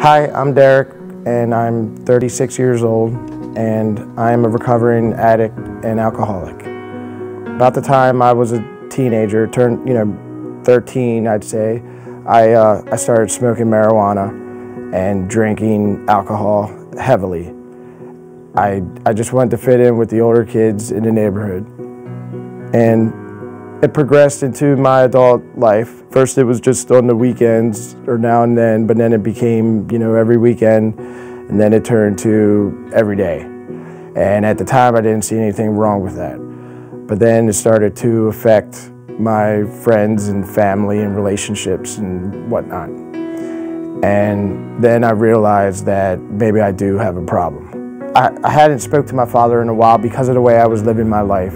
Hi, I'm Derek, and I'm 36 years old, and I am a recovering addict and alcoholic. About the time I was a teenager, turned, you know, 13, I'd say, I, uh, I started smoking marijuana and drinking alcohol heavily. I, I just wanted to fit in with the older kids in the neighborhood. And it progressed into my adult life. First it was just on the weekends or now and then, but then it became, you know, every weekend, and then it turned to every day. And at the time I didn't see anything wrong with that. But then it started to affect my friends and family and relationships and whatnot. And then I realized that maybe I do have a problem. I, I hadn't spoke to my father in a while because of the way I was living my life.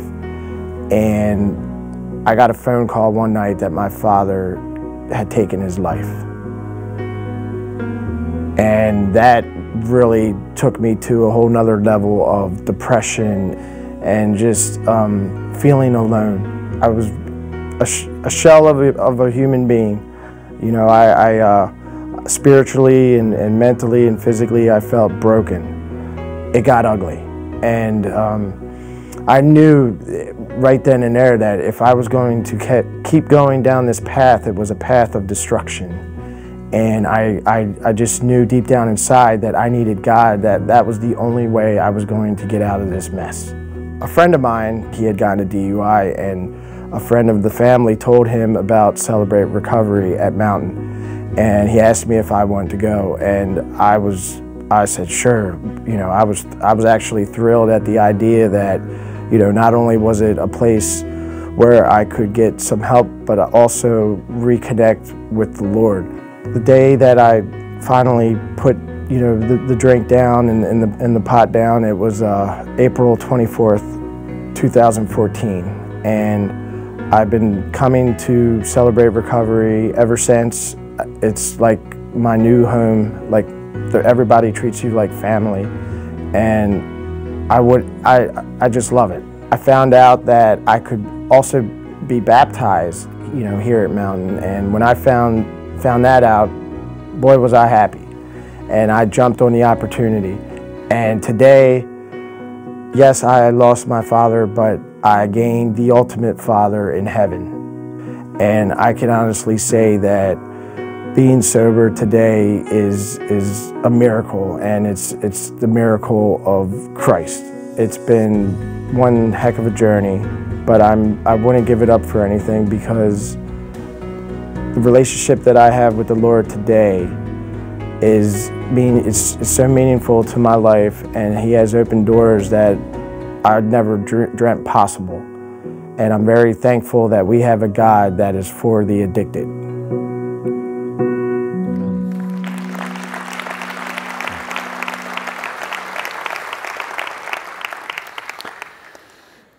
And I got a phone call one night that my father had taken his life. And that really took me to a whole nother level of depression and just um, feeling alone. I was a, sh a shell of a, of a, human being. You know, I, I uh, spiritually and, and, mentally and physically, I felt broken. It got ugly. And um, I knew right then and there that if I was going to keep going down this path, it was a path of destruction. And I, I, I just knew deep down inside that I needed God, that that was the only way I was going to get out of this mess. A friend of mine, he had gotten a DUI, and a friend of the family told him about Celebrate Recovery at Mountain. And he asked me if I wanted to go, and I was, I said, sure. You know, I was, I was actually thrilled at the idea that you know, not only was it a place where I could get some help, but also reconnect with the Lord. The day that I finally put, you know, the, the drink down and, and, the, and the pot down, it was uh, April 24th, 2014. And I've been coming to celebrate recovery ever since. It's like my new home, like everybody treats you like family. And I would, I, I just love it. I found out that I could also be baptized, you know, here at Mountain. And when I found, found that out, boy, was I happy. And I jumped on the opportunity. And today, yes, I lost my father, but I gained the ultimate father in heaven. And I can honestly say that being sober today is is a miracle and it's it's the miracle of Christ. It's been one heck of a journey, but I'm I wouldn't give it up for anything because the relationship that I have with the Lord today is mean it's, it's so meaningful to my life and he has opened doors that I'd never dreamt possible. And I'm very thankful that we have a God that is for the addicted.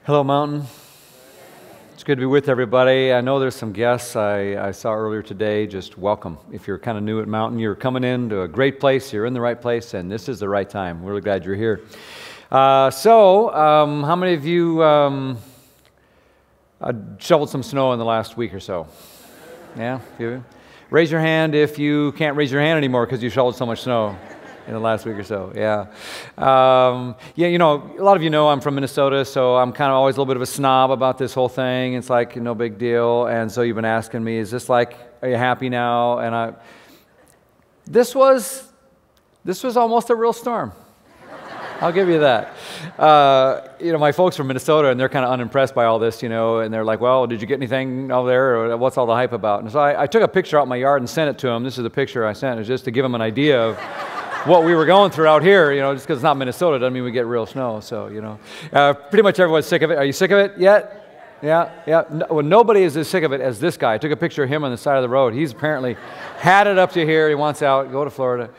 Hello, Mountain. It's good to be with everybody. I know there's some guests I, I saw earlier today. Just welcome. If you're kind of new at Mountain, you're coming in to a great place. You're in the right place, and this is the right time. We're really glad you're here. Uh, so, um, how many of you um, uh, shoveled some snow in the last week or so? Yeah. Raise your hand if you can't raise your hand anymore because you shoveled so much snow in the last week or so. Yeah. Um, yeah, you know, a lot of you know I'm from Minnesota, so I'm kind of always a little bit of a snob about this whole thing. It's like no big deal. And so you've been asking me, is this like, are you happy now? And I, this was, this was almost a real storm. I'll give you that. Uh, you know, my folks from Minnesota, and they're kind of unimpressed by all this, you know, and they're like, well, did you get anything over there? Or what's all the hype about? And so I, I took a picture out my yard and sent it to them. This is the picture I sent, just to give them an idea of what we were going through out here, you know, just because it's not Minnesota doesn't mean we get real snow. So, you know, uh, pretty much everyone's sick of it. Are you sick of it yet? Yeah, yeah. No, well, nobody is as sick of it as this guy. I took a picture of him on the side of the road. He's apparently had it up to here. He wants out. Go to Florida.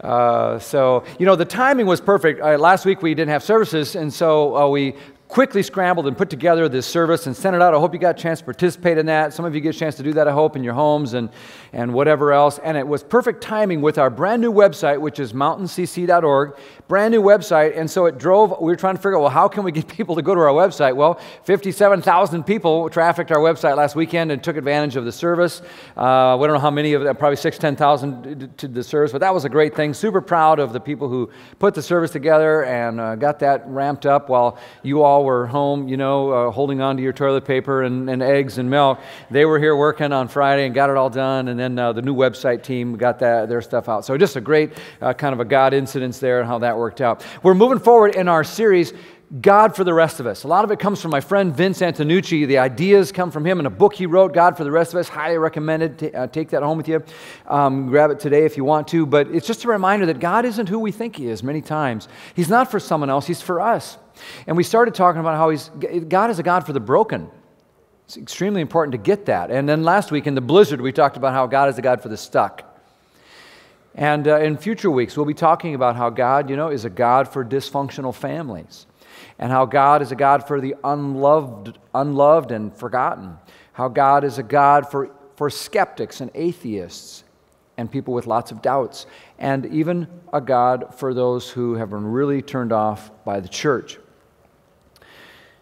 Uh, so, you know, the timing was perfect. Uh, last week we didn't have services, and so uh, we quickly scrambled and put together this service and sent it out. I hope you got a chance to participate in that. Some of you get a chance to do that, I hope, in your homes and, and whatever else. And it was perfect timing with our brand new website, which is mountaincc.org. Brand new website. And so it drove, we were trying to figure out, well, how can we get people to go to our website? Well, 57,000 people trafficked our website last weekend and took advantage of the service. Uh, we don't know how many of them, probably six, 10,000 to the service, but that was a great thing. Super proud of the people who put the service together and uh, got that ramped up while you all were home, you know, uh, holding on to your toilet paper and, and, eggs and milk. They were here working on Friday and got it all done. And then uh, the new website team got that, their stuff out. So just a great uh, kind of a God incidence there and how that worked out. We're moving forward in our series God for the rest of us. A lot of it comes from my friend Vince Antonucci. The ideas come from him in a book he wrote, God for the Rest of Us. Highly recommended. Uh, take that home with you. Um, grab it today if you want to. But it's just a reminder that God isn't who we think He is many times. He's not for someone else, He's for us. And we started talking about how he's, God is a God for the broken. It's extremely important to get that. And then last week in the blizzard, we talked about how God is a God for the stuck. And uh, in future weeks, we'll be talking about how God, you know, is a God for dysfunctional families and how God is a God for the unloved, unloved and forgotten. How God is a God for, for skeptics and atheists and people with lots of doubts, and even a God for those who have been really turned off by the church.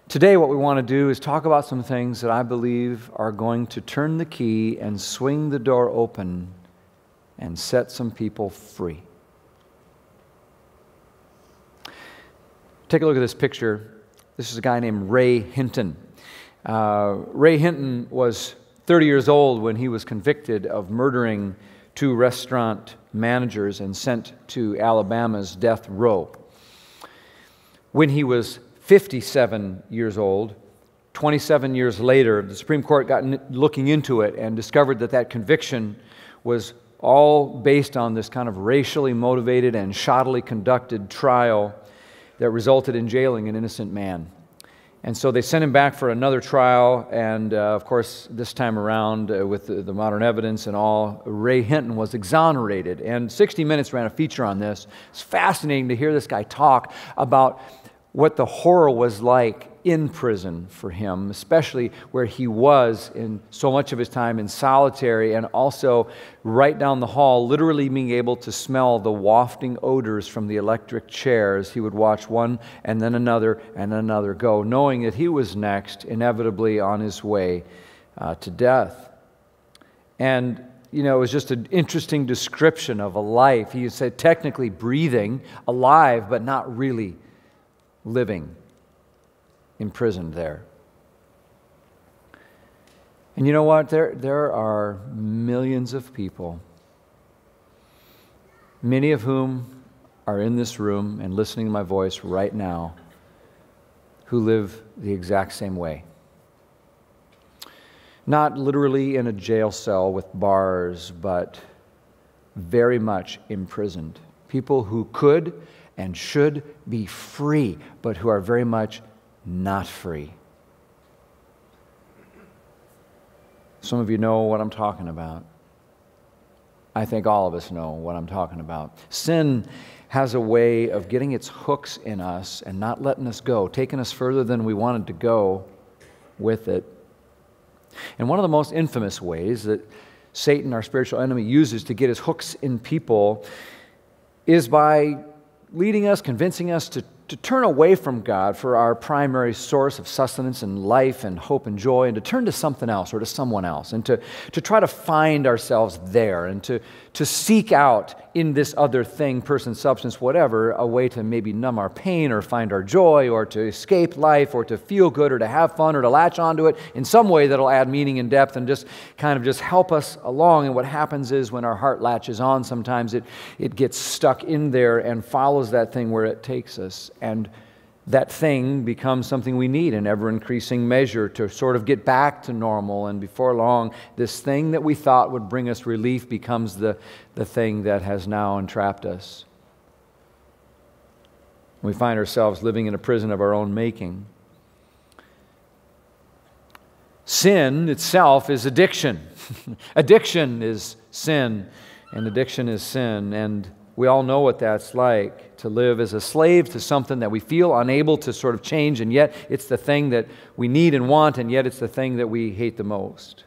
Today, what we want to do is talk about some things that I believe are going to turn the key and swing the door open and set some people free. Take a look at this picture. This is a guy named Ray Hinton. Uh, Ray Hinton was 30 years old when he was convicted of murdering two restaurant managers and sent to Alabama's death row. When he was 57 years old, 27 years later, the Supreme Court got looking into it and discovered that that conviction was all based on this kind of racially motivated and shoddily conducted trial that resulted in jailing an innocent man. And so they sent him back for another trial, and uh, of course, this time around, uh, with the, the, modern evidence and all, Ray Hinton was exonerated. And 60 Minutes ran a feature on this. It's fascinating to hear this guy talk about what the horror was like in prison for him, especially where he was in so much of his time in solitary and also right down the hall, literally being able to smell the wafting odors from the electric chairs. He would watch one and then another and another go, knowing that he was next, inevitably on his way uh, to death. And you know, it was just an interesting description of a life. He said technically breathing, alive, but not really living imprisoned there. And you know what? There, there are millions of people, many of whom are in this room and listening to my voice right now, who live the exact same way. Not literally in a jail cell with bars, but very much imprisoned. People who could and should be free, but who are very much not free. Some of you know what I'm talking about. I think all of us know what I'm talking about. Sin has a way of getting its hooks in us and not letting us go, taking us further than we wanted to go with it. And one of the most infamous ways that Satan, our spiritual enemy, uses to get his hooks in people is by leading us, convincing us to to turn away from God for our primary source of sustenance and life and hope and joy, and to turn to something else or to someone else, and to, to try to find ourselves there, and to, to seek out in this other thing, person, substance, whatever, a way to maybe numb our pain or find our joy or to escape life or to feel good or to have fun or to latch onto it in some way that'll add meaning and depth and just kind of just help us along. And what happens is when our heart latches on, sometimes it, it gets stuck in there and follows that thing where it takes us. And that thing becomes something we need in ever increasing measure to sort of get back to normal. And before long, this thing that we thought would bring us relief becomes the, the thing that has now entrapped us. We find ourselves living in a prison of our own making. Sin itself is addiction. addiction is sin, and addiction is sin. And We all know what that's like to live as a slave to something that we feel unable to sort of change, and yet it's the thing that we need and want, and yet it's the thing that we hate the most.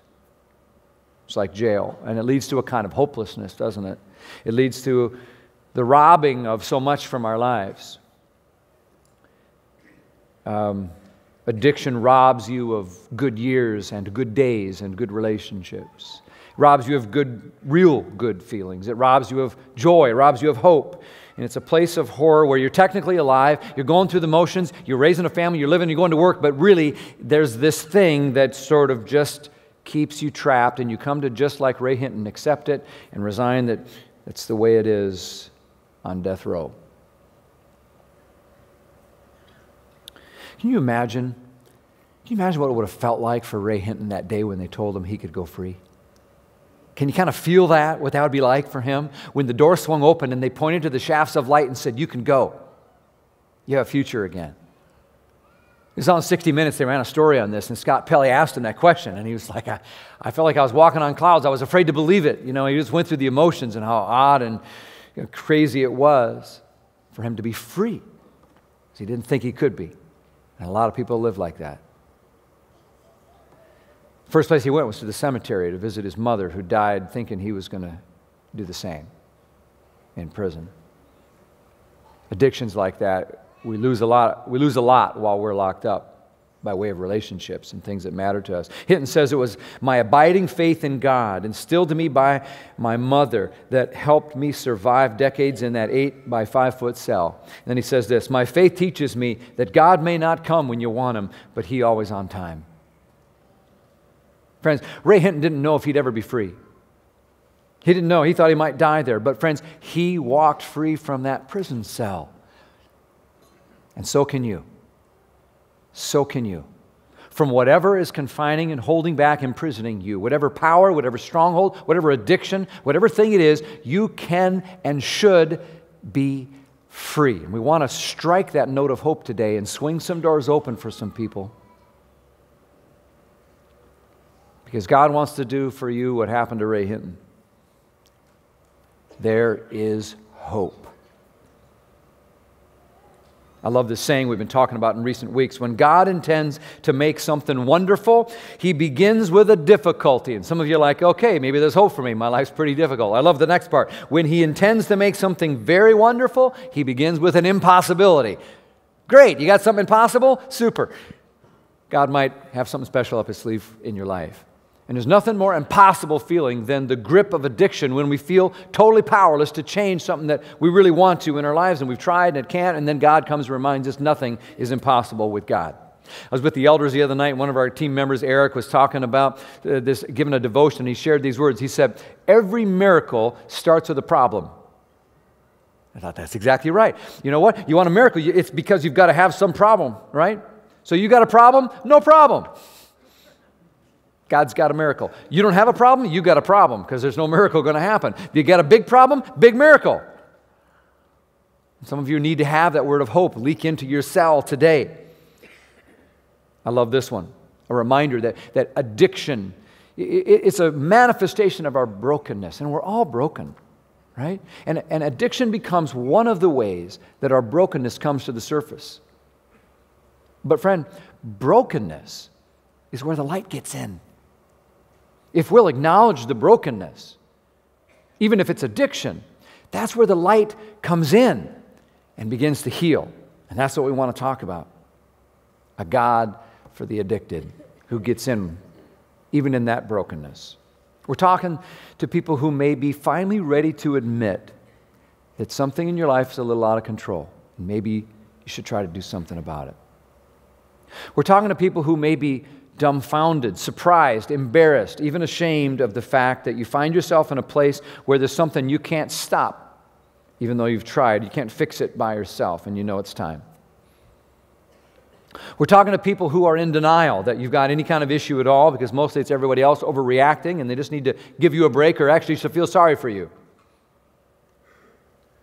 It's like jail, and it leads to a kind of hopelessness, doesn't it? It leads to the robbing of so much from our lives. Um, addiction robs you of good years and good days and good relationships robs you of good, real good feelings. It robs you of joy, it robs you of hope. And it's a place of horror where you're technically alive, you're going through the motions, you're raising a family, you're living, you're going to work, but really there's this thing that sort of just keeps you trapped, and you come to just like Ray Hinton, accept it and resign that it's the way it is on death row. Can you imagine? Can you imagine what it would have felt like for Ray Hinton that day when they told him he could go free? Can you kind of feel that, what that would be like for him? When the door swung open and they pointed to the shafts of light and said, You can go. You have a future again. It was on 60 Minutes, they ran a story on this, and Scott Pelley asked him that question, and he was like, I, I felt like I was walking on clouds. I was afraid to believe it. You know, he just went through the emotions and how odd and you know, crazy it was for him to be free. Because he didn't think he could be. And a lot of people live like that. First place he went was to the cemetery to visit his mother, who died thinking he was going to do the same in prison. Addictions like that, we lose a lot, we lose a lot while we're locked up by way of relationships and things that matter to us. Hinton says it was my abiding faith in God, instilled to me by my mother, that helped me survive decades in that eight by five foot cell. And then he says this My faith teaches me that God may not come when you want him, but he always on time. Friends, Ray Hinton didn't know if he'd ever be free. He didn't know. He thought he might die there. But, friends, he walked free from that prison cell. And so can you. So can you. From whatever is confining and holding back, imprisoning you, whatever power, whatever stronghold, whatever addiction, whatever thing it is, you can and should be free. And we want to strike that note of hope today and swing some doors open for some people. Because God wants to do for you what happened to Ray Hinton. There is hope. I love this saying we've been talking about in recent weeks. When God intends to make something wonderful, He begins with a difficulty. And some of you are like, okay, maybe there's hope for me. My life's pretty difficult. I love the next part. When He intends to make something very wonderful, He begins with an impossibility. Great, you got something impossible? Super. God might have something special up His sleeve in your life. And there's nothing more impossible feeling than the grip of addiction when we feel totally powerless to change something that we really want to in our lives and we've tried and it can't, and then God comes and reminds us nothing is impossible with God. I was with the elders the other night. One of our team members, Eric, was talking about uh, this, giving a devotion. He shared these words. He said, Every miracle starts with a problem. I thought that's exactly right. You know what? You want a miracle, it's because you've got to have some problem, right? So you got a problem? No problem. God's got a miracle. You don't have a problem, you got a problem because there's no miracle going to happen. If you got a big problem, big miracle. Some of you need to have that word of hope leak into your cell today. I love this one a reminder that, that addiction it's a manifestation of our brokenness and we're all broken right and, and addiction becomes one of the ways that our brokenness comes to the surface but friend brokenness is where the light gets in if we'll acknowledge the brokenness, even if it's addiction, that's where the light comes in and begins to heal. And that's what we want to talk about a God for the addicted who gets in even in that brokenness. We're talking to people who may be finally ready to admit that something in your life is a little out of control. Maybe you should try to do something about it. We're talking to people who may be dumbfounded, surprised, embarrassed, even ashamed of the fact that you find yourself in a place where there's something you can't stop, even though you've tried. You can't fix it by yourself, and you know it's time. We're talking to people who are in denial that you've got any kind of issue at all because mostly it's everybody else overreacting and they just need to give you a break or actually to feel sorry for you.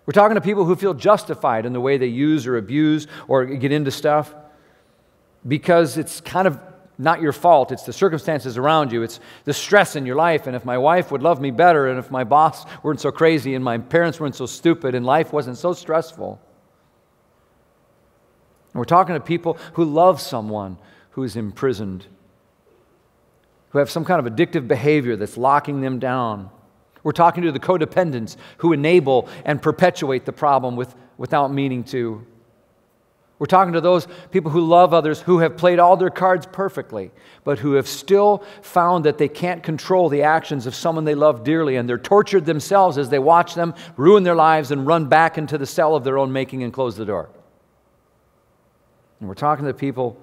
We're talking to people who feel justified in the way they use or abuse or get into stuff because it's kind of not your fault. It's the circumstances around you. It's the stress in your life. And if my wife would love me better, and if my boss weren't so crazy, and my parents weren't so stupid, and life wasn't so stressful. And we're talking to people who love someone who's imprisoned, who have some kind of addictive behavior that's locking them down. We're talking to the codependents who enable and perpetuate the problem with, without meaning to. We're talking to those people who love others who have played all their cards perfectly, but who have still found that they can't control the actions of someone they love dearly, and they're tortured themselves as they watch them ruin their lives and run back into the cell of their own making and close the door. And we're talking to people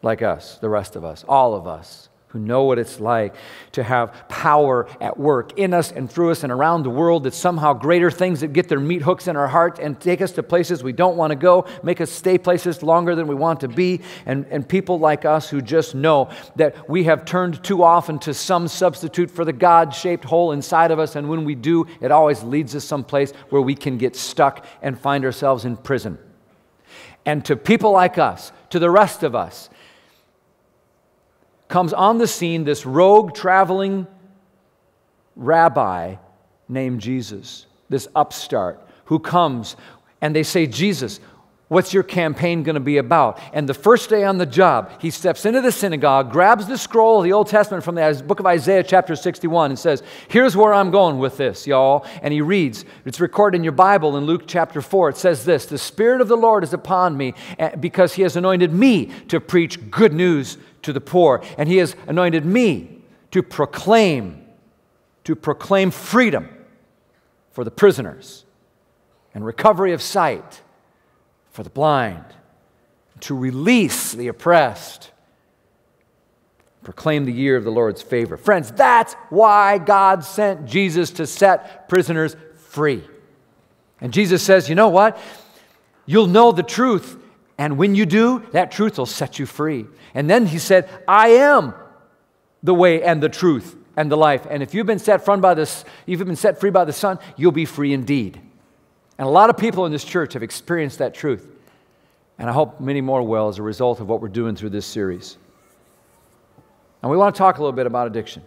like us, the rest of us, all of us, who know what it's like to have power at work in us and through us and around the world that somehow greater things that get their meat hooks in our heart and take us to places we don't want to go, make us stay places longer than we want to be, and, and people like us who just know that we have turned too often to some substitute for the God shaped hole inside of us, and when we do, it always leads us someplace where we can get stuck and find ourselves in prison. And to people like us, to the rest of us, comes on the scene this rogue traveling rabbi named Jesus, this upstart who comes and they say, Jesus, What's your campaign going to be about? And the first day on the job, he steps into the synagogue, grabs the scroll of the Old Testament from the book of Isaiah, chapter 61, and says, Here's where I'm going with this, y'all. And he reads, it's recorded in your Bible in Luke chapter 4. It says this The Spirit of the Lord is upon me eh, because he has anointed me to preach good news to the poor, and he has anointed me to proclaim, to proclaim freedom for the prisoners and recovery of sight for the blind, to release the oppressed, proclaim the year of the Lord's favor. Friends, that's why God sent Jesus to set prisoners free. And Jesus says, you know what? You'll know the truth, and when you do, that truth will set you free. And then he said, I am the way and the truth and the life. And if you've been set free by this, you've been set free by the Son, you'll be free indeed. And a lot of people in this church have experienced that truth. And I hope many more will as a result of what we're doing through this series. And we want to talk a little bit about addiction.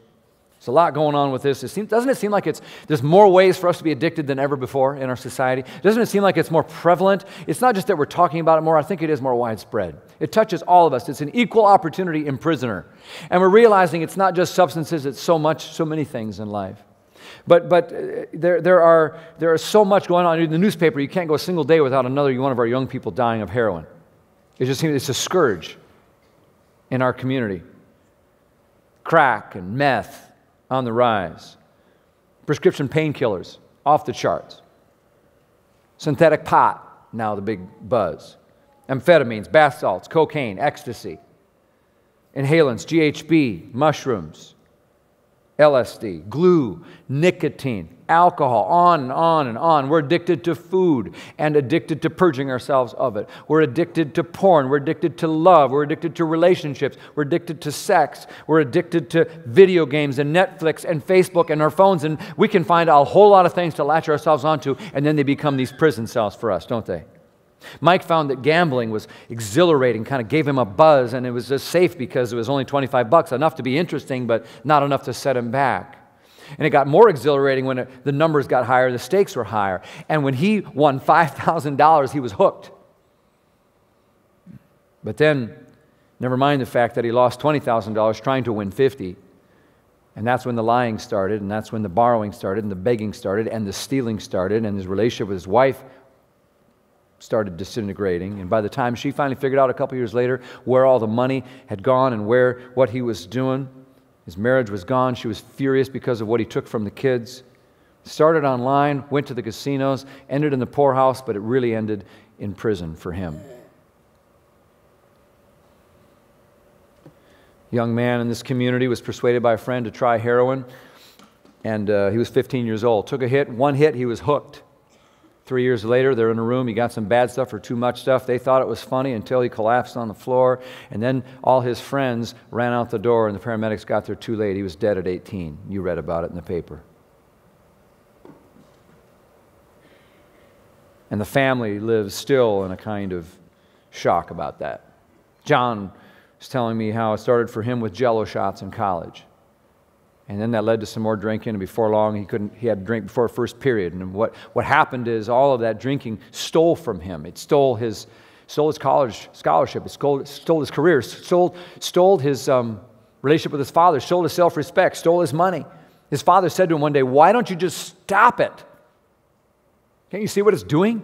There's a lot going on with this. It seems, doesn't it seem like it's, there's more ways for us to be addicted than ever before in our society? Doesn't it seem like it's more prevalent? It's not just that we're talking about it more, I think it is more widespread. It touches all of us. It's an equal opportunity imprisoner. And we're realizing it's not just substances, it's so much, so many things in life. But, but uh, there, there, are, so much going on in the newspaper, you can't go a single day without another one of our young people dying of heroin. It just seems it's a scourge in our community. Crack and meth on the rise. Prescription painkillers off the charts. Synthetic pot, now the big buzz. Amphetamines, bath salts, cocaine, ecstasy. Inhalants, GHB, mushrooms, LSD, glue, nicotine, alcohol, on and on and on. We're addicted to food and addicted to purging ourselves of it. We're addicted to porn. We're addicted to love. We're addicted to relationships. We're addicted to sex. We're addicted to video games and Netflix and Facebook and our phones. And we can find a whole lot of things to latch ourselves onto, and then they become these prison cells for us, don't they? Mike found that gambling was exhilarating, kind of gave him a buzz, and it was just safe because it was only 25 bucks, enough to be interesting, but not enough to set him back. And it got more exhilarating when it, the numbers got higher, the stakes were higher. And when he won $5,000, he was hooked. But then, never mind the fact that he lost $20,000 trying to win 50. And that's when the lying started, and that's when the borrowing started, and the begging started, and the stealing started, and his relationship with his wife started disintegrating. And by the time she finally figured out a couple years later where all the money had gone and where what he was doing, his marriage was gone. She was furious because of what he took from the kids. Started online, went to the casinos, ended in the poorhouse, but it really ended in prison for him. young man in this community was persuaded by a friend to try heroin, and uh, he was 15 years old. Took a hit, one hit, he was hooked. Three years later, they're in a room. He got some bad stuff or too much stuff. They thought it was funny until he collapsed on the floor. And then all his friends ran out the door, and the paramedics got there too late. He was dead at 18. You read about it in the paper. And the family lives still in a kind of shock about that. John was telling me how it started for him with jello shots in college. And then that led to some more drinking, and before long, he, couldn't, he had to drink before first period. And what, what happened is all of that drinking stole from him. It stole his, stole his college scholarship, it stole, stole his career, stole, stole his um, relationship with his father, stole his self respect, stole his money. His father said to him one day, Why don't you just stop it? Can't you see what it's doing?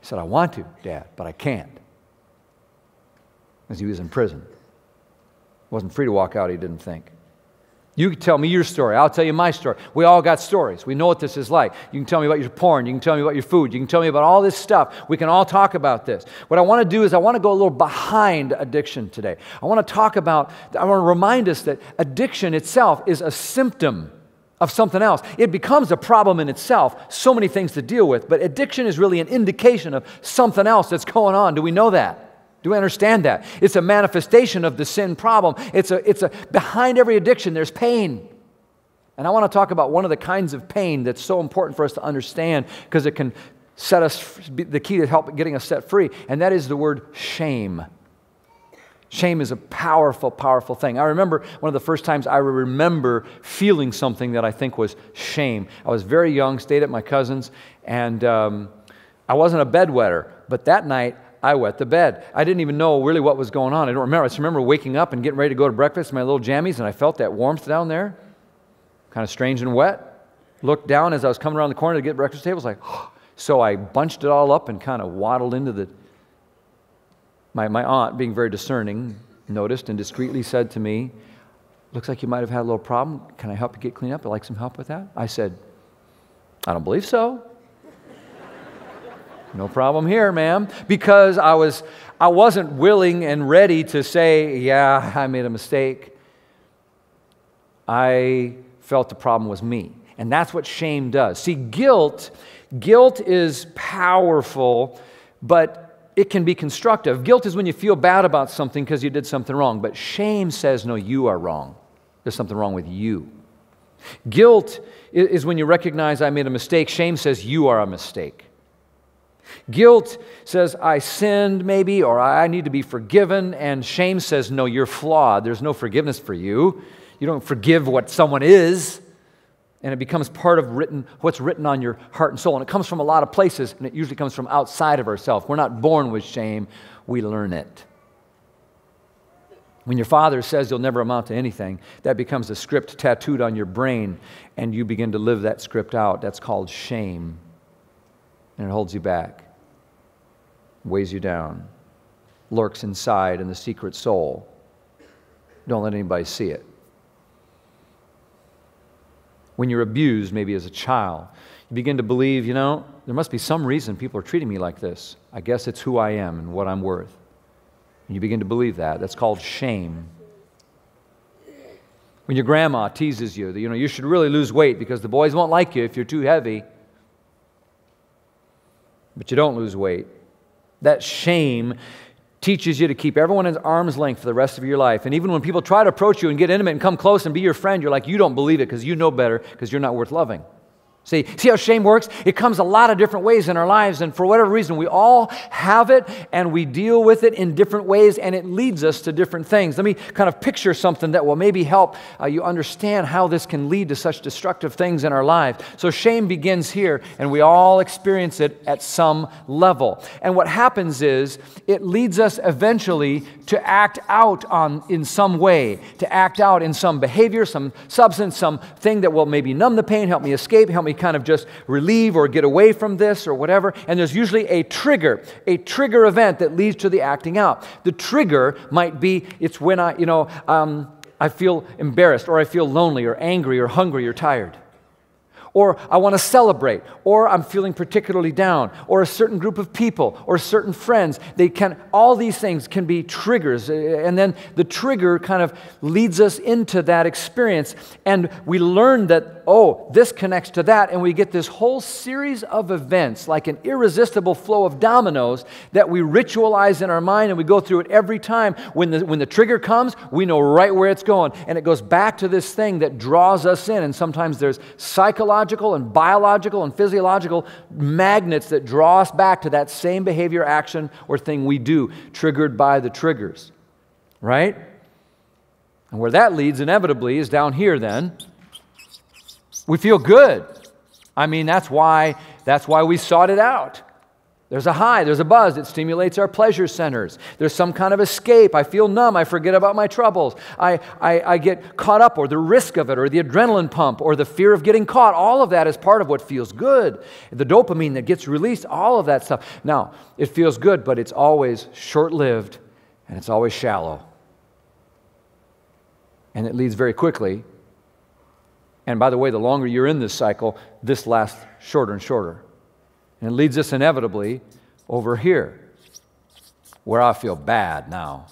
He said, I want to, Dad, but I can't. Because he was in prison. Wasn't free to walk out, he didn't think. You can tell me your story. I'll tell you my story. We all got stories. We know what this is like. You can tell me about your porn. You can tell me about your food. You can tell me about all this stuff. We can all talk about this. What I want to do is I want to go a little behind addiction today. I want to talk about, I want to remind us that addiction itself is a symptom of something else. It becomes a problem in itself, so many things to deal with, but addiction is really an indication of something else that's going on. Do we know that? Do we understand that? It's a manifestation of the sin problem. It's a, it's a, behind every addiction, there's pain. And I want to talk about one of the kinds of pain that's so important for us to understand because it can set us, the key to help getting us set free, and that is the word shame. Shame is a powerful, powerful thing. I remember one of the first times I remember feeling something that I think was shame. I was very young, stayed at my cousin's, and um, I wasn't a bedwetter, but that night I wet the bed. I didn't even know really what was going on. I don't remember. I just remember waking up and getting ready to go to breakfast in my little jammies, and I felt that warmth down there, kind of strange and wet. Looked down as I was coming around the corner to get breakfast table. I was like, oh. so I bunched it all up and kind of waddled into the. My, my aunt, being very discerning, noticed and discreetly said to me, Looks like you might have had a little problem. Can I help you get cleaned up? I'd like some help with that. I said, I don't believe so. No problem here, ma'am. Because I, was, I wasn't willing and ready to say, yeah, I made a mistake. I felt the problem was me. And that's what shame does. See, guilt, guilt is powerful, but it can be constructive. Guilt is when you feel bad about something because you did something wrong. But shame says, no, you are wrong. There's something wrong with you. Guilt is when you recognize I made a mistake. Shame says, you are a mistake. Guilt says, I sinned maybe, or I need to be forgiven. And shame says, no, you're flawed. There's no forgiveness for you. You don't forgive what someone is. And it becomes part of written, what's written on your heart and soul. And it comes from a lot of places, and it usually comes from outside of ourselves. We're not born with shame, we learn it. When your father says you'll never amount to anything, that becomes a script tattooed on your brain, and you begin to live that script out. That's called shame and it holds you back, weighs you down, lurks inside in the secret soul. Don't let anybody see it. When you're abused, maybe as a child, you begin to believe, you know, there must be some reason people are treating me like this. I guess it's who I am and what I'm worth. And you begin to believe that. That's called shame. When your grandma teases you that you know you should really lose weight because the boys won't like you if you're too heavy, but you don't lose weight. That shame teaches you to keep everyone at arm's length for the rest of your life. And even when people try to approach you and get intimate and come close and be your friend, you're like, you don't believe it because you know better because you're not worth loving. See, see how shame works? It comes a lot of different ways in our lives, and for whatever reason, we all have it and we deal with it in different ways, and it leads us to different things. Let me kind of picture something that will maybe help uh, you understand how this can lead to such destructive things in our lives. So, shame begins here, and we all experience it at some level. And what happens is it leads us eventually to act out on in some way, to act out in some behavior, some substance, some thing that will maybe numb the pain, help me escape, help me kind of just relieve or get away from this or whatever. And there's usually a trigger, a trigger event that leads to the acting out. The trigger might be it's when I, you know, um, I feel embarrassed or I feel lonely or angry or hungry or tired or I want to celebrate, or I'm feeling particularly down, or a certain group of people, or certain friends. They can, all these things can be triggers. And then the trigger kind of leads us into that experience. And we learn that, oh, this connects to that. And we get this whole series of events, like an irresistible flow of dominoes that we ritualize in our mind and we go through it every time. When the, when the trigger comes, we know right where it's going. And it goes back to this thing that draws us in. And sometimes there's psychological and biological and physiological magnets that draw us back to that same behavior, action, or thing we do, triggered by the triggers. right? And where that leads inevitably is down here then. We feel good. I mean, that's why that's why we sought it out. There's a high, there's a buzz. It stimulates our pleasure centers. There's some kind of escape. I feel numb. I forget about my troubles. I, I, I, get caught up, or the risk of it, or the adrenaline pump, or the fear of getting caught. All of that is part of what feels good. The dopamine that gets released, all of that stuff. Now, it feels good, but it's always short lived and it's always shallow. And it leads very quickly. And by the way, the longer you're in this cycle, this lasts shorter and shorter. And it leads us inevitably over here, where I feel bad now.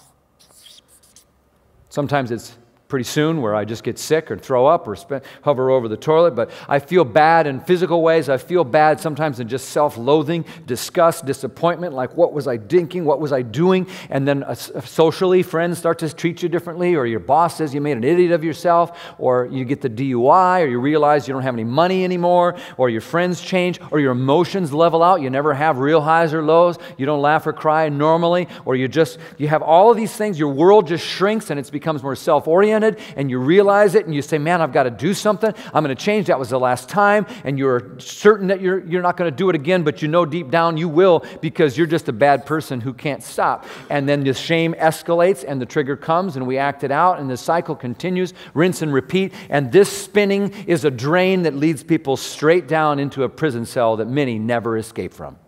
Sometimes it's pretty soon where I just get sick or throw up or hover over the toilet. But I feel bad in physical ways. I feel bad sometimes in just self loathing, disgust, disappointment like, what was I thinking? What was I doing? And then uh, socially, friends start to treat you differently, or your boss says you made an idiot of yourself, or you get the DUI, or you realize you don't have any money anymore, or your friends change, or your emotions level out. You never have real highs or lows. You don't laugh or cry normally, or you just, you have all of these things. Your world just shrinks and it becomes more self oriented and you realize it and you say, Man, I've got to do something. I'm going to change. That was the last time. And you're certain that you're, you're not going to do it again, but you know deep down you will because you're just a bad person who can't stop. And then the shame escalates and the trigger comes and we act it out and the cycle continues, rinse and repeat. And this spinning is a drain that leads people straight down into a prison cell that many never escape from.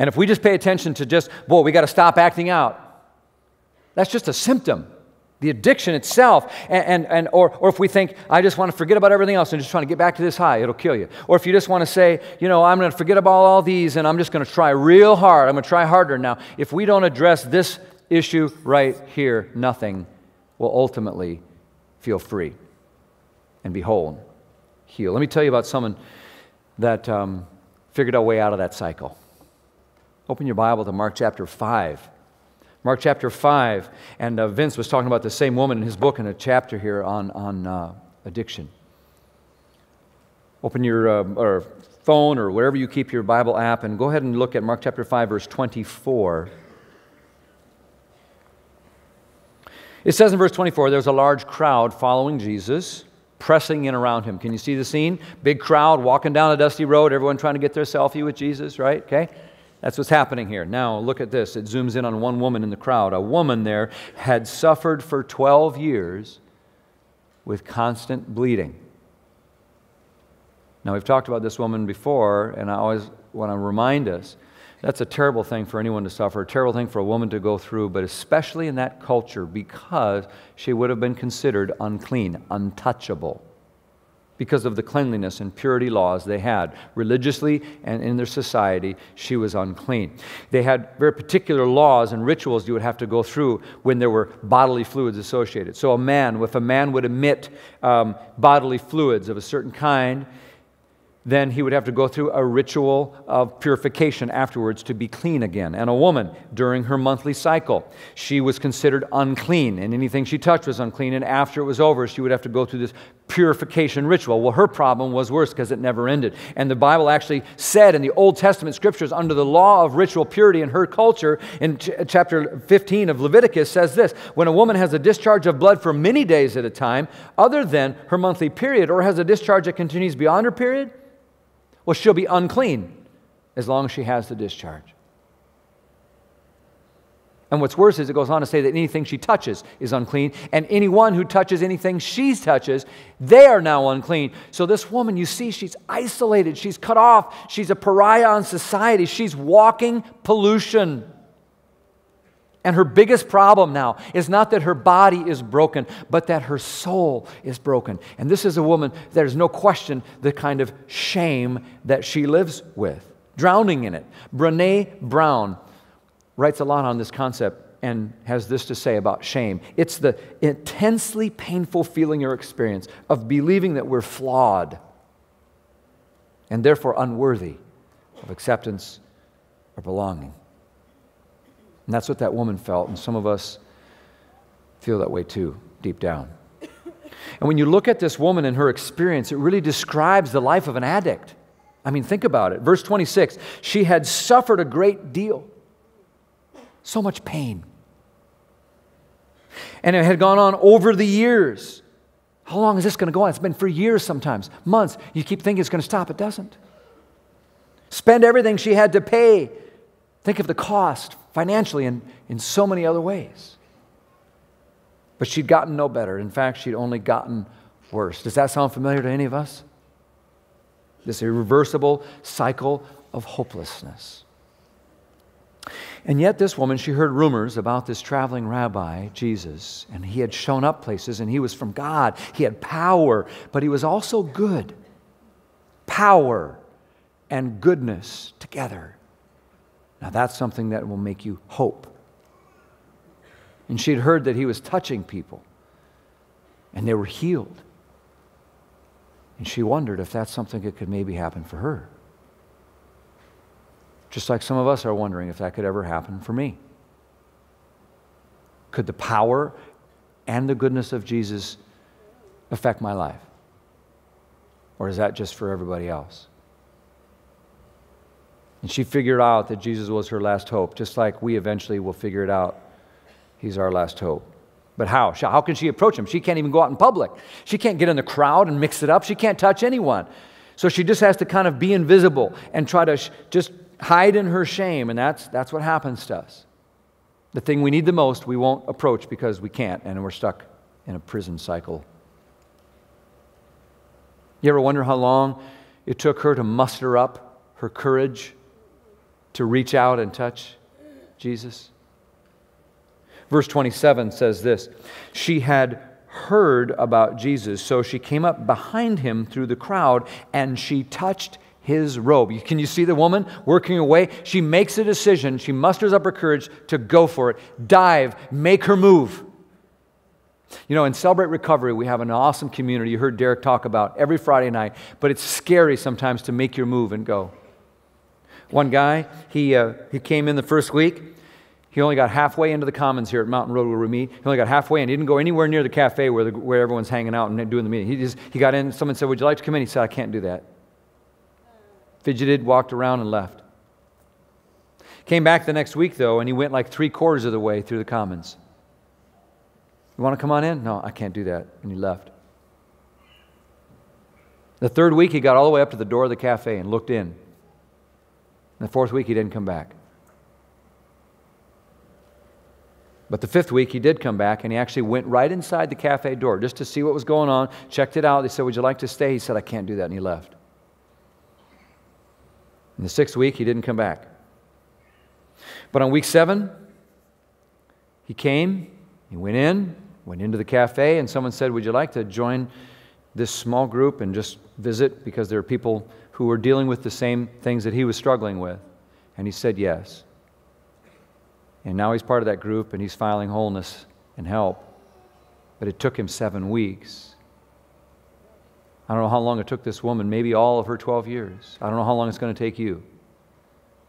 And if we just pay attention to just, boy, we got to stop acting out, that's just a symptom. The addiction itself, and, and, and, or, or if we think, I just want to forget about everything else and just trying to get back to this high, it'll kill you. Or if you just want to say, you know, I'm going to forget about all these and I'm just going to try real hard, I'm going to try harder. Now, if we don't address this issue right here, nothing will ultimately feel free and be whole, heal. Let me tell you about someone that um, figured a way out of that cycle. Open your Bible to Mark chapter 5. Mark chapter 5. And uh, Vince was talking about the same woman in his book in a chapter here on, on uh, addiction. Open your uh, or phone or wherever you keep your Bible app and go ahead and look at Mark chapter 5, verse 24. It says in verse 24 there's a large crowd following Jesus, pressing in around him. Can you see the scene? Big crowd walking down a dusty road, everyone trying to get their selfie with Jesus, right? Okay? That's what's happening here. Now, look at this. It zooms in on one woman in the crowd. A woman there had suffered for 12 years with constant bleeding. Now, we've talked about this woman before, and I always want to remind us that's a terrible thing for anyone to suffer, a terrible thing for a woman to go through, but especially in that culture because she would have been considered unclean, untouchable because of the cleanliness and purity laws they had. Religiously and in their society, she was unclean. They had very particular laws and rituals you would have to go through when there were bodily fluids associated. So, a man, if a man would emit um, bodily fluids of a certain kind, then he would have to go through a ritual of purification afterwards to be clean again. And a woman, during her monthly cycle, she was considered unclean, and anything she touched was unclean. And after it was over, she would have to go through this purification ritual. Well, her problem was worse because it never ended. And the Bible actually said in the Old Testament scriptures, under the law of ritual purity in her culture, in ch- chapter 15 of Leviticus, says this When a woman has a discharge of blood for many days at a time, other than her monthly period, or has a discharge that continues beyond her period, well, she'll be unclean as long as she has the discharge. And what's worse is it goes on to say that anything she touches is unclean, and anyone who touches anything she touches, they are now unclean. So, this woman, you see, she's isolated, she's cut off, she's a pariah in society, she's walking pollution. And her biggest problem now is not that her body is broken, but that her soul is broken. And this is a woman, there's no question, the kind of shame that she lives with, drowning in it. Brene Brown writes a lot on this concept and has this to say about shame it's the intensely painful feeling or experience of believing that we're flawed and therefore unworthy of acceptance or belonging. And that's what that woman felt, and some of us feel that way too, deep down. And when you look at this woman and her experience, it really describes the life of an addict. I mean, think about it. Verse 26 she had suffered a great deal, so much pain. And it had gone on over the years. How long is this going to go on? It's been for years sometimes, months. You keep thinking it's going to stop, it doesn't. Spend everything she had to pay. Think of the cost financially and in so many other ways. But she'd gotten no better. In fact, she'd only gotten worse. Does that sound familiar to any of us? This irreversible cycle of hopelessness. And yet, this woman, she heard rumors about this traveling rabbi, Jesus, and he had shown up places and he was from God. He had power, but he was also good. Power and goodness together. Now, that's something that will make you hope. And she'd heard that he was touching people and they were healed. And she wondered if that's something that could maybe happen for her. Just like some of us are wondering if that could ever happen for me. Could the power and the goodness of Jesus affect my life? Or is that just for everybody else? And she figured out that Jesus was her last hope, just like we eventually will figure it out. He's our last hope. But how? How can she approach him? She can't even go out in public. She can't get in the crowd and mix it up. She can't touch anyone. So she just has to kind of be invisible and try to sh- just hide in her shame, and that's, that's what happens to us. The thing we need the most, we won't approach because we can't, and we're stuck in a prison cycle. You ever wonder how long it took her to muster up her courage to reach out and touch Jesus? Verse 27 says this She had heard about Jesus, so she came up behind him through the crowd and she touched his robe. Can you see the woman working away? She makes a decision. She musters up her courage to go for it, dive, make her move. You know, in Celebrate Recovery, we have an awesome community you heard Derek talk about every Friday night, but it's scary sometimes to make your move and go. One guy, he, uh, he came in the first week. He only got halfway into the commons here at Mountain Road where we meet. He only got halfway and he didn't go anywhere near the cafe where, the, where everyone's hanging out and doing the meeting. He, just, he got in, someone said, Would you like to come in? He said, I can't do that fidgeted, walked around, and left. Came back the next week, though, and he went like three quarters of the way through the Commons. You want to come on in? No, I can't do that. And he left. The third week, he got all the way up to the door of the cafe and looked in. And the fourth week, he didn't come back. But the fifth week, he did come back and he actually went right inside the cafe door just to see what was going on, checked it out. They said, Would you like to stay? He said, I can't do that. And he left. In the sixth week, he didn't come back. But on week seven, he came, he went in, went into the cafe, and someone said, Would you like to join this small group and just visit? Because there are people who were dealing with the same things that he was struggling with. And he said yes. And now he's part of that group and he's filing wholeness and help. But it took him seven weeks. I don't know how long it took this woman, maybe all of her 12 years. I don't know how long it's going to take you.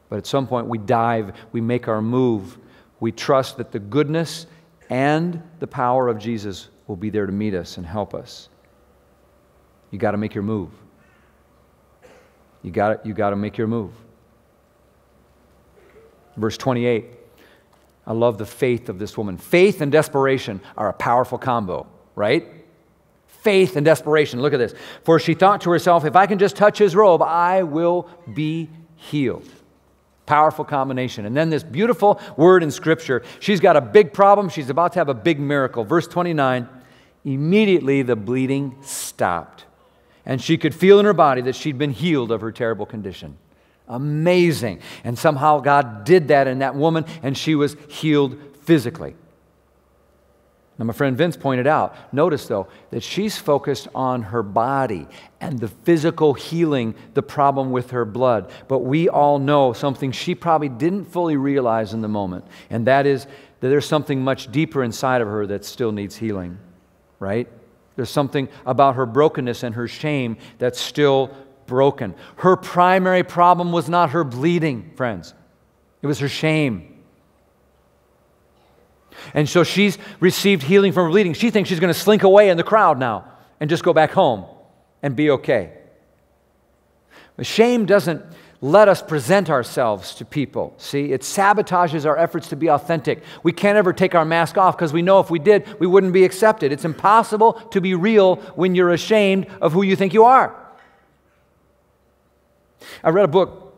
But at some point, we dive, we make our move, we trust that the goodness and the power of Jesus will be there to meet us and help us. You got to make your move. You got you got to make your move. Verse 28. I love the faith of this woman. Faith and desperation are a powerful combo, right? faith and desperation. Look at this. For she thought to herself, if I can just touch his robe, I will be healed. Powerful combination. And then this beautiful word in Scripture. She's got a big problem. She's about to have a big miracle. Verse 29 immediately the bleeding stopped. And she could feel in her body that she'd been healed of her terrible condition. Amazing. And somehow God did that in that woman, and she was healed physically. Now, my friend Vince pointed out, notice though, that she's focused on her body and the physical healing, the problem with her blood. But we all know something she probably didn't fully realize in the moment, and that is that there's something much deeper inside of her that still needs healing, right? There's something about her brokenness and her shame that's still broken. Her primary problem was not her bleeding, friends, it was her shame. And so she's received healing from her bleeding. She thinks she's going to slink away in the crowd now and just go back home and be okay. Shame doesn't let us present ourselves to people. See, it sabotages our efforts to be authentic. We can't ever take our mask off because we know if we did, we wouldn't be accepted. It's impossible to be real when you're ashamed of who you think you are. I read a book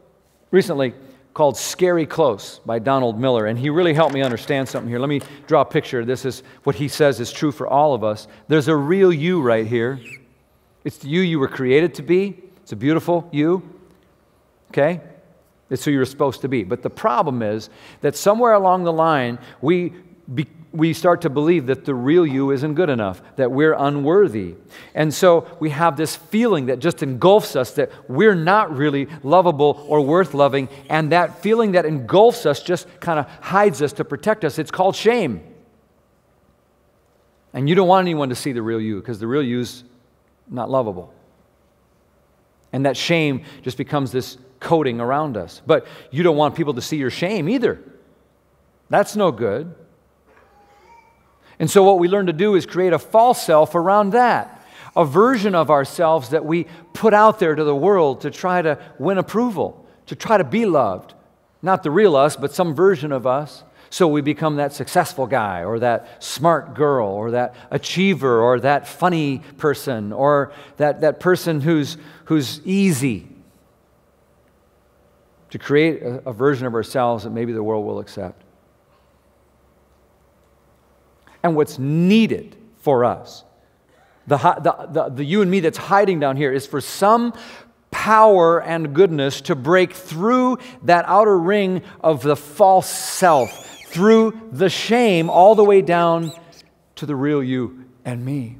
recently called Scary Close by Donald Miller, and he really helped me understand something here. Let me draw a picture. This is what he says is true for all of us. There's a real you right here. It's the you you were created to be, it's a beautiful you. Okay? It's who you're supposed to be. But the problem is that somewhere along the line, we be, we start to believe that the real you isn't good enough, that we're unworthy. And so we have this feeling that just engulfs us that we're not really lovable or worth loving. And that feeling that engulfs us just kind of hides us to protect us. It's called shame. And you don't want anyone to see the real you because the real you's not lovable. And that shame just becomes this coating around us. But you don't want people to see your shame either. That's no good. And so, what we learn to do is create a false self around that, a version of ourselves that we put out there to the world to try to win approval, to try to be loved. Not the real us, but some version of us. So we become that successful guy, or that smart girl, or that achiever, or that funny person, or that, that person who's, who's easy. To create a, a version of ourselves that maybe the world will accept and what's needed for us. The, the, the, the, you and me that's hiding down here is for some power and goodness to break through that outer ring of the false self, through the shame, all the way down to the real you and me.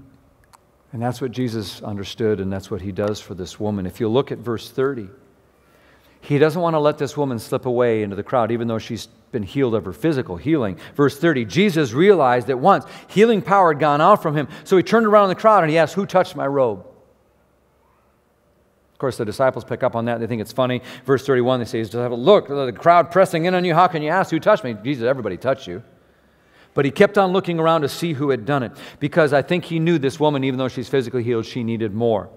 And that's what Jesus understood, and that's what he does for this woman. If you look at verse 30, he doesn't want to let this woman slip away into the crowd, even though she's been healed of her physical healing. Verse 30 Jesus realized at once healing power had gone out from him. So he turned around in the crowd and he asked, Who touched my robe? Of course, the disciples pick up on that. They think it's funny. Verse 31, they say, Look, the crowd pressing in on you. How can you ask who touched me? Jesus, everybody touched you. But he kept on looking around to see who had done it because I think he knew this woman, even though she's physically healed, she needed more.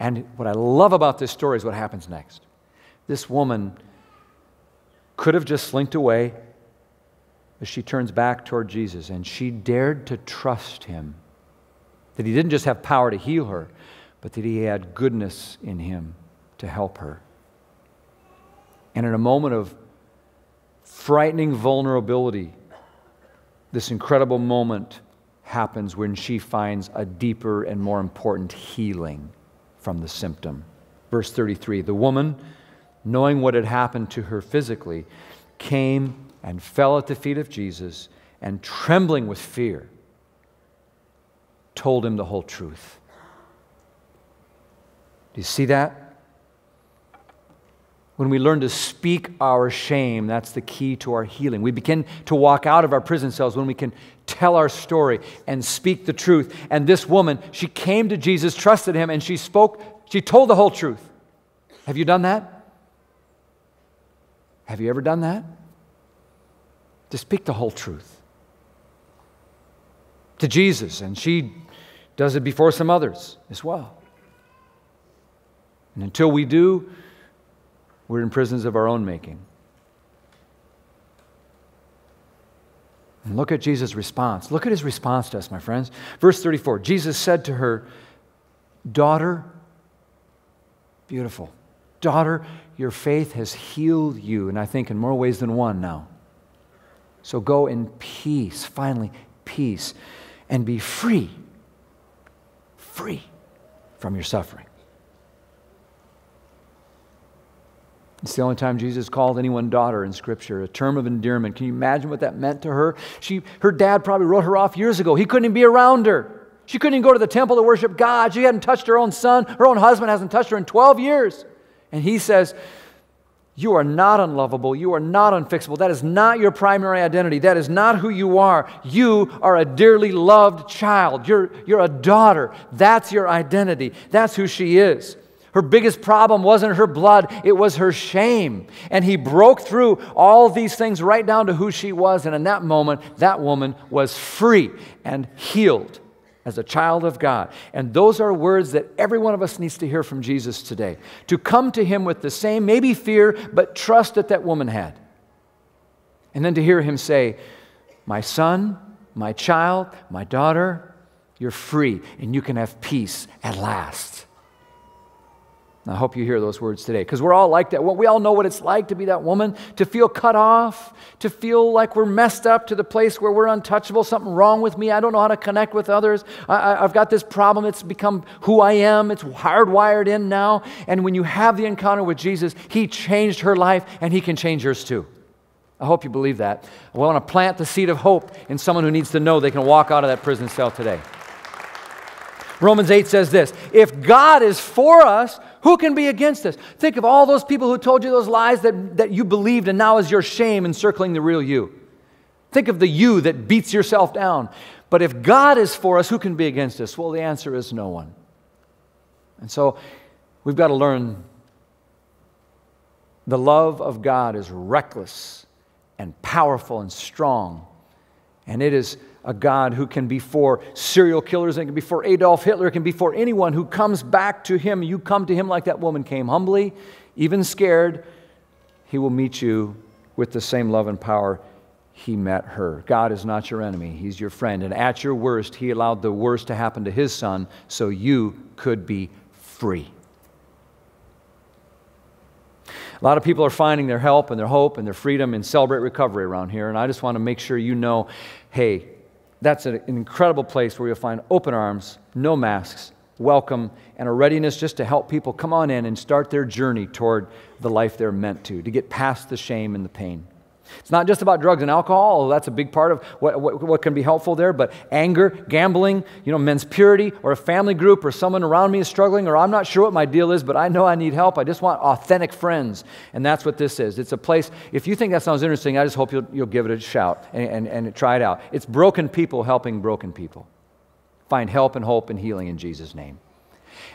And what I love about this story is what happens next. This woman could have just slinked away, as she turns back toward Jesus and she dared to trust him. That he didn't just have power to heal her, but that he had goodness in him to help her. And in a moment of frightening vulnerability, this incredible moment happens when she finds a deeper and more important healing from the symptom. Verse 33 The woman knowing what had happened to her physically, came and fell at the feet of Jesus and, trembling with fear, told him the whole truth. Do you see that? When we learn to speak our shame, that's the key to our healing. We begin to walk out of our prison cells when we can tell our story and speak the truth. And this woman, she came to Jesus, trusted him, and she spoke, she told the whole truth. Have you done that? Have you ever done that? To speak the whole truth to Jesus, and she does it before some others as well. And until we do, we're in prisons of our own making. And look at Jesus' response. Look at his response to us, my friends. Verse 34 Jesus said to her, Daughter, beautiful, daughter, your faith has healed you, and I think in more ways than one now. So go in peace, finally, peace, and be free, free from your suffering. It's the only time Jesus called anyone daughter in Scripture, a term of endearment. Can you imagine what that meant to her? She, her dad probably wrote her off years ago. He couldn't even be around her. She couldn't even go to the temple to worship God. She hadn't touched her own son. Her own husband hasn't touched her in 12 years. And he says, You are not unlovable. You are not unfixable. That is not your primary identity. That is not who you are. You are a dearly loved child. You're, you're a daughter. That's your identity. That's who she is. Her biggest problem wasn't her blood, it was her shame. And he broke through all these things right down to who she was. And in that moment, that woman was free and healed as a child of God. And those are words that every one of us needs to hear from Jesus today. To come to him with the same, maybe fear, but trust that that woman had. And then to hear him say, My son, my child, my daughter, you're free and you can have peace at last. I hope you hear those words today because we're all like that. We all know what it's like to be that woman, to feel cut off, to feel like we're messed up to the place where we're untouchable, something wrong with me. I don't know how to connect with others. I, have got this problem. It's become who I am, it's hardwired in now. And when you have the encounter with Jesus, He changed her life and He can change yours too. I hope you believe that. I want to plant the seed of hope in someone who needs to know they can walk out of that prison cell today. Romans 8 says this If God is for us, who can be against us? Think of all those people who told you those lies that, that you believed and now is your shame encircling the real you. Think of the you that beats yourself down. But if God is for us, who can be against us? Well, the answer is no one. And so we've got to learn the love of God is reckless and powerful and strong. And it is a God who can be for serial killers, and can be for Adolf Hitler, it can be for anyone who comes back to him. You come to him like that woman came, humbly, even scared. He will meet you with the same love and power he met her. God is not your enemy, he's your friend. And at your worst, he allowed the worst to happen to his son so you could be free. A lot of people are finding their help and their hope and their freedom in Celebrate Recovery around here. And I just want to make sure you know hey, that's an incredible place where you'll find open arms, no masks, welcome, and a readiness just to help people come on in and start their journey toward the life they're meant to, to get past the shame and the pain. It's not just about drugs and alcohol, that's a big part of what, what, what, can be helpful there, but anger, gambling, you know, men's purity, or a family group, or someone around me is struggling, or I'm not sure what my deal is, but I know I need help. I just want authentic friends. And that's what this is. It's a place, if you think that sounds interesting, I just hope you'll, you'll give it a shout and, and, and try it out. It's broken people helping broken people. Find help and hope and healing in Jesus' name.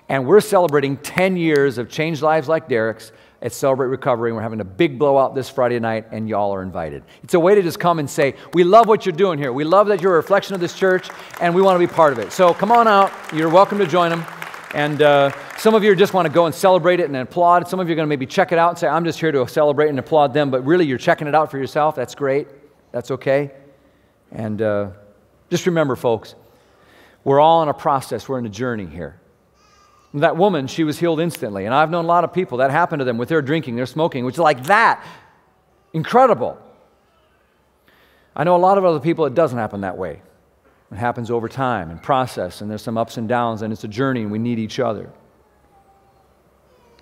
And we're celebrating 10 years of changed lives like Derek's at Celebrate Recovery. We're having a big blowout this Friday night, and y'all are invited. It's a way to just come and say, We love what you're doing here. We love that you're a reflection of this church, and we want to be part of it. So come on out. You're welcome to join them. And uh, some of you just want to go and celebrate it and applaud. Some of you are going to maybe check it out and say, I'm just here to celebrate and applaud them. But really, you're checking it out for yourself. That's great. That's okay. And uh, just remember, folks, we're all in a process, we're in a journey here. That woman, she was healed instantly. And I've known a lot of people that happened to them with their drinking, their smoking, which is like that. Incredible. I know a lot of other people, it doesn't happen that way. It happens over time and process, and there's some ups and downs, and it's a journey, and we need each other. And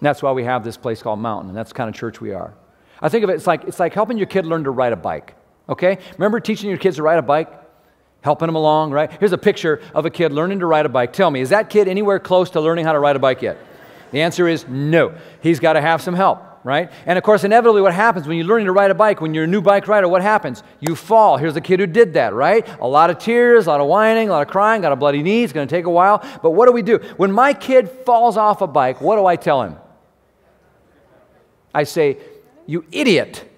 that's why we have this place called Mountain, and that's the kind of church we are. I think of it, it's like, it's like helping your kid learn to ride a bike, okay? Remember teaching your kids to ride a bike? Helping them along, right? Here's a picture of a kid learning to ride a bike. Tell me, is that kid anywhere close to learning how to ride a bike yet? The answer is no. He's got to have some help, right? And of course, inevitably, what happens when you're learning to ride a bike, when you're a new bike rider, what happens? You fall. Here's a kid who did that, right? A lot of tears, a lot of whining, a lot of crying, got a bloody knee. It's going to take a while. But what do we do? When my kid falls off a bike, what do I tell him? I say, You idiot.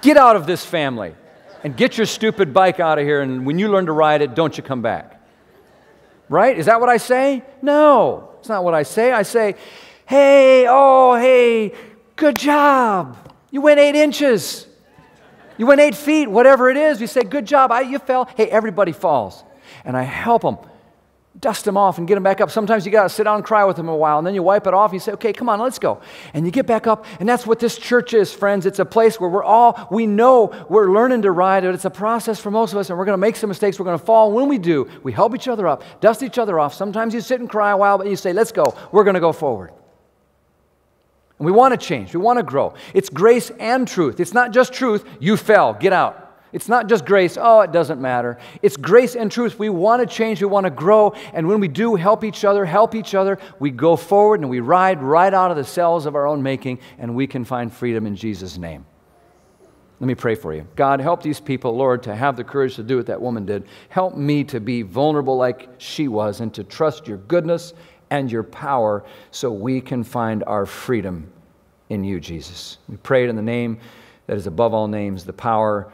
Get out of this family and get your stupid bike out of here. And when you learn to ride it, don't you come back. Right? Is that what I say? No, it's not what I say. I say, hey, oh, hey, good job. You went eight inches. You went eight feet, whatever it is. You say, good job. I, you fell. Hey, everybody falls. And I help them dust them off and get them back up. Sometimes you got to sit down and cry with them a while, and then you wipe it off. And you say, okay, come on, let's go. And you get back up, and that's what this church is, friends. It's a place where we're all, we know we're learning to ride, but it's a process for most of us, and we're going to make some mistakes. We're going to fall. When we do, we help each other up, dust each other off. Sometimes you sit and cry a while, but you say, let's go. We're going to go forward. And we want to change. We want to grow. It's grace and truth. It's not just truth. You fell. Get out. It's not just grace, oh, it doesn't matter. It's grace and truth. We want to change, we want to grow, and when we do help each other, help each other, we go forward and we ride right out of the cells of our own making, and we can find freedom in Jesus' name. Let me pray for you. God, help these people, Lord, to have the courage to do what that woman did. Help me to be vulnerable like she was and to trust your goodness and your power so we can find our freedom in you, Jesus. We pray it in the name that is above all names, the power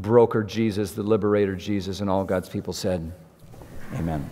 broker Jesus, the liberator Jesus, and all God's people said, Amen.